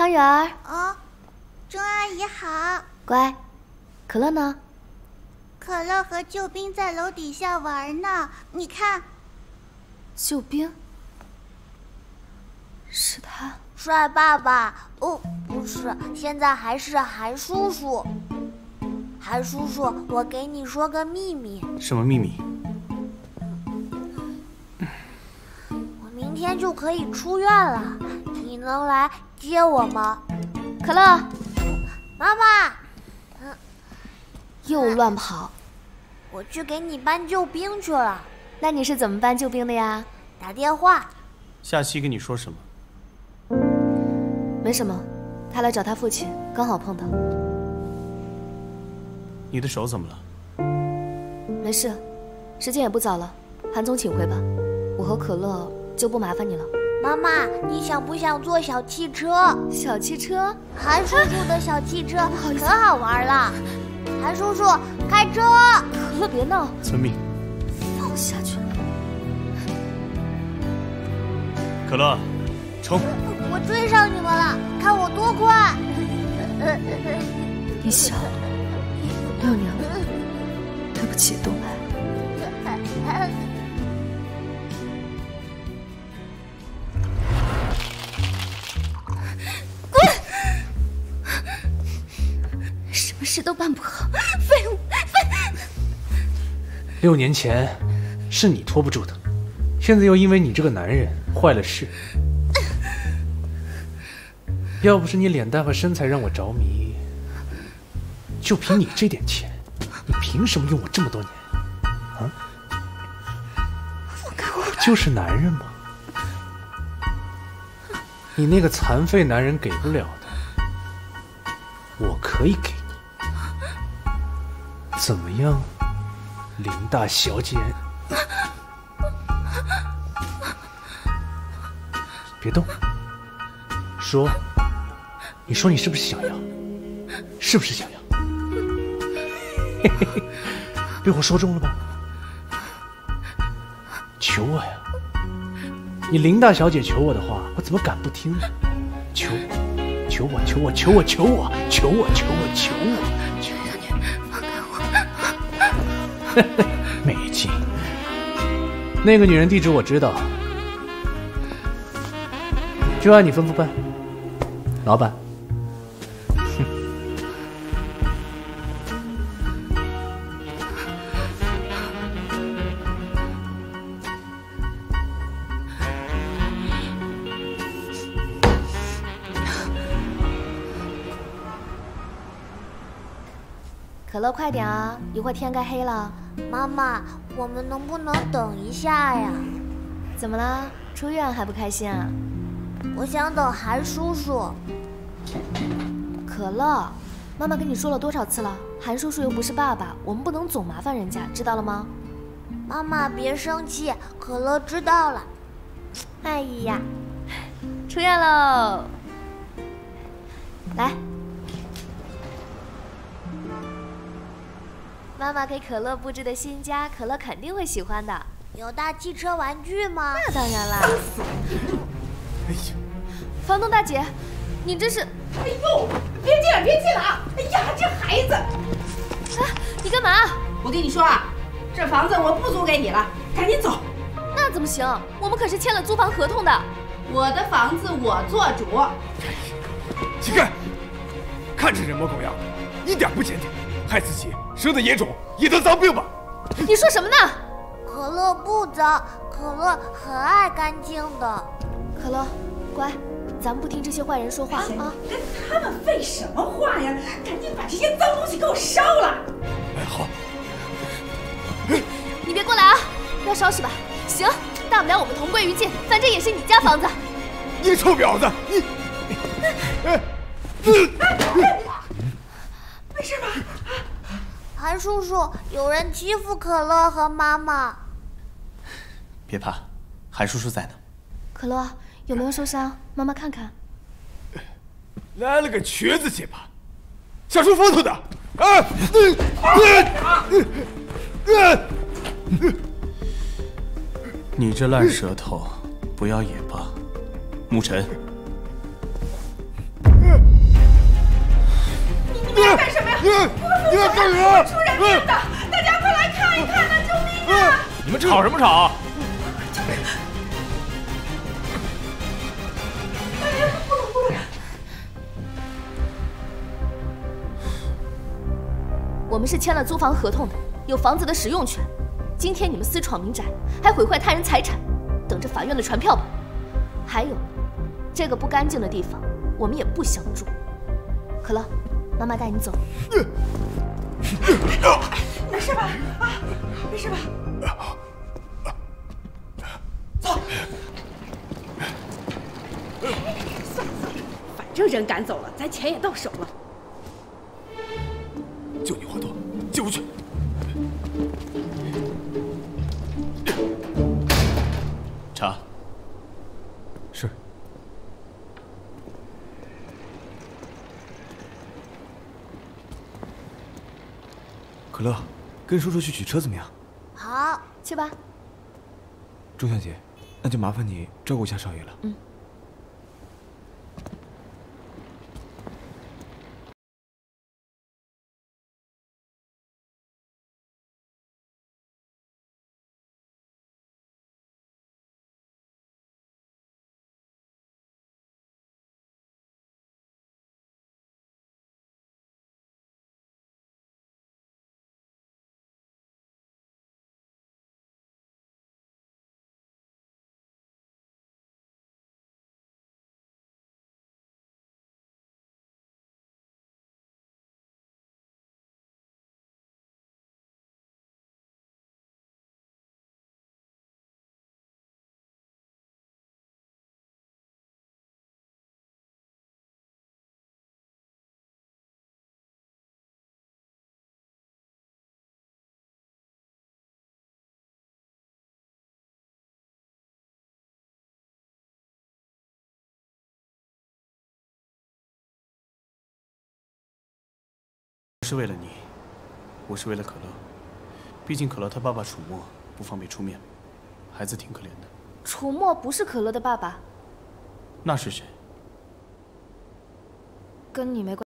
汤圆儿。啊，钟阿姨好。乖，可乐呢？可乐和救兵在楼底下玩呢，你看。救兵？是他？帅爸爸？哦，不是，现在还是韩叔叔。韩叔叔，我给你说个秘密。什么秘密？我明天就可以出院了，你能来接我吗？可乐，妈妈。又乱跑！我去给你搬救兵去了。那你是怎么搬救兵的呀？打电话。夏曦跟你说什么？没什么，他来找他父亲，刚好碰到。你的手怎么了？没事，时间也不早了，韩总请回吧，我和可乐就不麻烦你了。妈妈，你想不想坐小汽车？小汽车？韩叔叔的小汽车 可好玩了。韩叔叔，开车！可乐，别闹！遵命。放下去。可乐，冲！我追上你们了，看我多快！你小，六娘，对不起，东来。么事都办不好，废物！废！六年前是你拖不住的，现在又因为你这个男人坏了事。要不是你脸蛋和身材让我着迷，就凭你这点钱，你凭什么用我这么多年？啊？我就是男人嘛，你那个残废男人给不了的，我可以给你。怎么样，林大小姐？别动，说。你说你是不是想要？是不是想要？被我说中了吧？求我呀！你林大小姐求我的话，我怎么敢不听呢？求我，求我，求我，求我，求我，求我，求我，求我！求我！没劲。那个女人地址我知道，就按你吩咐办，老板。可乐，快点啊！一会天该黑了。妈妈，我们能不能等一下呀？怎么了？出院还不开心啊？我想等韩叔叔。可乐，妈妈跟你说了多少次了？韩叔叔又不是爸爸，我们不能总麻烦人家，知道了吗？妈妈别生气，可乐知道了。哎呀，出院喽！来。妈妈给可乐布置的新家，可乐肯定会喜欢的。有大汽车玩具吗？那当然啦。哎呀，房东大姐，你这是……哎呦，别进了，别进了啊！哎呀，这孩子！啊，你干嘛？我跟你说啊，这房子我不租给你了，赶紧走。那怎么行？我们可是签了租房合同的。我的房子我做主。起开！看这人模狗样，一点不检点。害自己，生的野种，也得脏病吧？你说什么呢？可乐不脏，可乐很爱干净的。可乐，乖，咱们不听这些坏人说话啊！跟他们废什么话呀？赶紧把这些脏东西给我烧了！哎，好。你别过来啊！要烧是吧？行，大不了我们同归于尽，反正也是你家房子。你臭婊子，你！哎，没事吧？韩叔叔，有人欺负可乐和妈妈。别怕，韩叔叔在呢。可乐有没有受伤？妈妈看看。来了个瘸子结巴，想出风头的。啊！你这烂舌头，不要也罢。沐尘，你你要干什么呀？们干什么？出人命的！大家快来看一看呐！救命啊！你们吵什么吵？我们是签了租房合同的，有房子的使用权。今天你们私闯民宅，还毁坏他人财产，等着法院的传票吧。还有，这个不干净的地方，我们也不想住。可乐，妈妈带你走。没事吧？啊，没事吧？走。算了算了，反正人赶走了，咱钱也到手了。就你话多，进屋去。跟叔叔去取车怎么样？好，去吧。钟小姐，那就麻烦你照顾一下少爷了。嗯。是为了你，我是为了可乐。毕竟可乐他爸爸楚墨不方便出面，孩子挺可怜的。楚墨不是可乐的爸爸，那是谁？跟你没关。